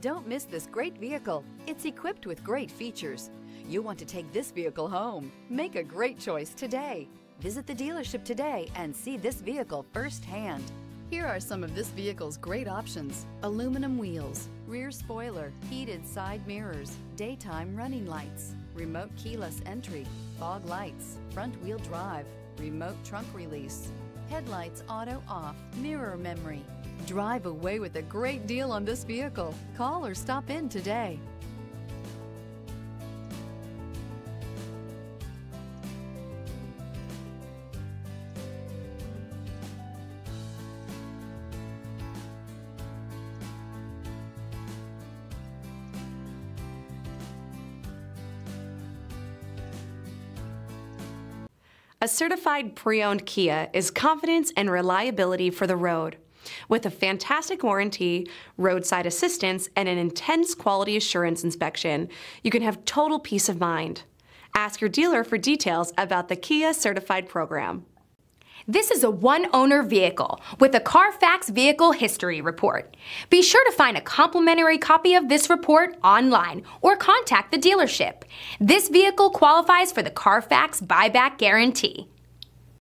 Don't miss this great vehicle. It's equipped with great features. You'll want to take this vehicle home. Make a great choice today. Visit the dealership today and see this vehicle firsthand. Here are some of this vehicle's great options. Aluminum wheels, rear spoiler, heated side mirrors, daytime running lights, remote keyless entry, fog lights, front wheel drive, remote trunk release, headlights auto off, mirror memory. Drive away with a great deal on this vehicle. Call or stop in today. A certified pre owned Kia is confidence and reliability for the road. With a fantastic warranty, roadside assistance, and an intense quality assurance inspection, you can have total peace of mind. Ask your dealer for details about the Kia Certified program. This is a one owner vehicle with a Carfax Vehicle History Report. Be sure to find a complimentary copy of this report online or contact the dealership. This vehicle qualifies for the Carfax Buyback Guarantee.